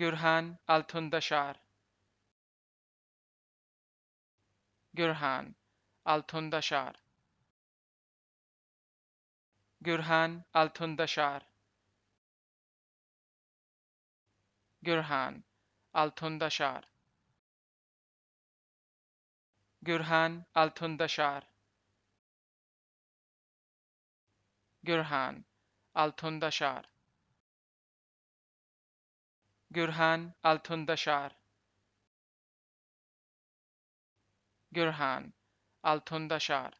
گرهن التنده شهر گرهن التنده شهر گرهن التنده شهر گرهن التنده شهر گرهن التنده شهر Gürhan Altundaşar Gürhan Altundaşar